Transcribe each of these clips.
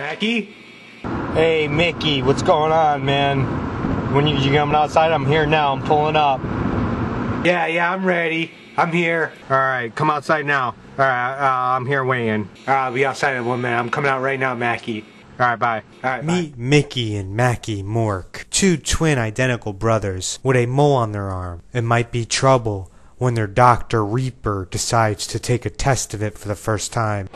Mackey? Hey, Mickey, what's going on, man? When you, you coming outside? I'm here now. I'm pulling up. Yeah, yeah, I'm ready. I'm here. All right, come outside now. All right, uh, I'm here waiting. Uh, I'll be outside in one minute. I'm coming out right now, Mackey. All right, bye. All right, Meet Mickey and Mackey Mork, two twin identical brothers with a mole on their arm. It might be trouble when their Dr. Reaper decides to take a test of it for the first time.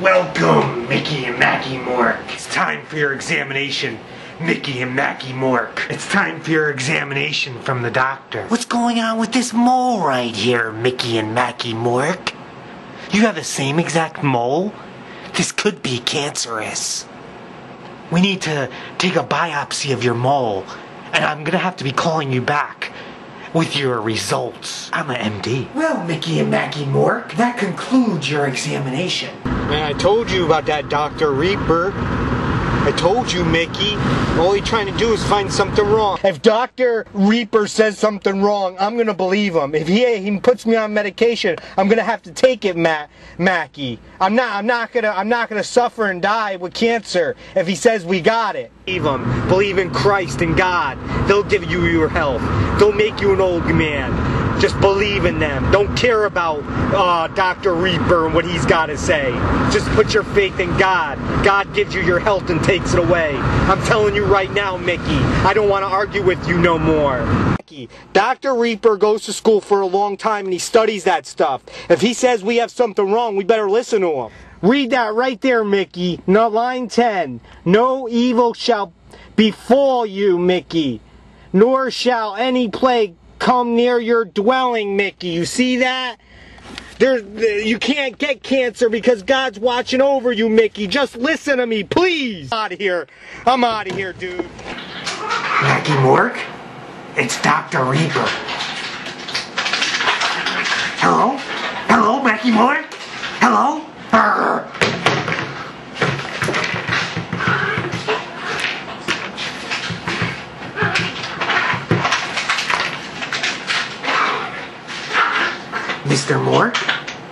Welcome, Mickey and Mackey Mork. It's time for your examination, Mickey and Mackey Mork. It's time for your examination from the doctor. What's going on with this mole right here, Mickey and Mackey Mork? You have the same exact mole? This could be cancerous. We need to take a biopsy of your mole, and I'm gonna have to be calling you back with your results. I'm an MD. Well, Mickey and Mackie Mork, that concludes your examination. Man, I told you about that Dr. Reaper. I told you, Mickey. All he's trying to do is find something wrong. If Dr. Reaper says something wrong, I'm gonna believe him. If he he puts me on medication, I'm gonna have to take it, Matt Mackey. I'm not I'm not gonna I'm not gonna suffer and die with cancer if he says we got it. Believe him. Believe in Christ and God. They'll give you your health. They'll make you an old man. Just believe in them. Don't care about uh, Dr. Reaper and what he's got to say. Just put your faith in God. God gives you your health and takes it away. I'm telling you right now, Mickey, I don't want to argue with you no more. Mickey, Dr. Reaper goes to school for a long time and he studies that stuff. If he says we have something wrong, we better listen to him. Read that right there, Mickey. No, line 10. No evil shall befall you, Mickey, nor shall any plague come near your dwelling, Mickey. You see that? There's, you can't get cancer because God's watching over you, Mickey. Just listen to me, please. Out of here. I'm out of here, dude. Mackey Mork? It's Dr. Reaper. Hello? Hello, Mackey Mork? Hello? Arr. Mr. Mork?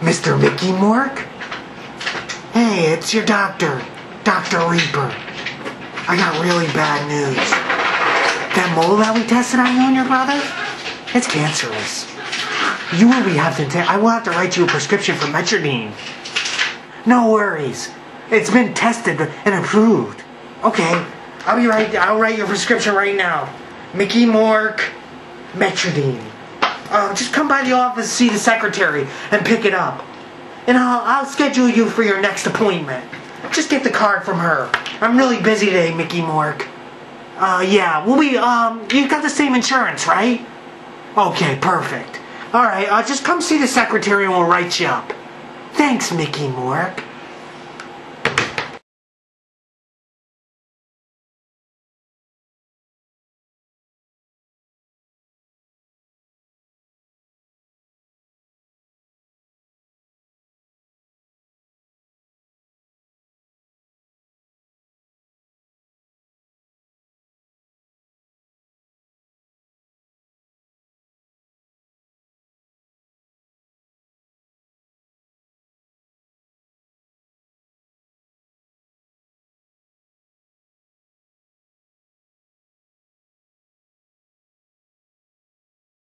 Mr. Mickey Mork? Hey, it's your doctor, Dr. Reaper. I got really bad news. That mole that we tested on you and your brother? It's cancerous. You will be having to. I will have to write you a prescription for Metrodine. No worries. It's been tested and approved. Okay, I'll be right. I'll write your prescription right now. Mickey Mork, Metrodine. Uh, just come by the office, see the secretary, and pick it up. And I'll, I'll schedule you for your next appointment. Just get the card from her. I'm really busy today, Mickey Mork. Uh, yeah, we'll be, um, you've got the same insurance, right? Okay, perfect. Alright, uh, just come see the secretary and we'll write you up. Thanks, Mickey Mork.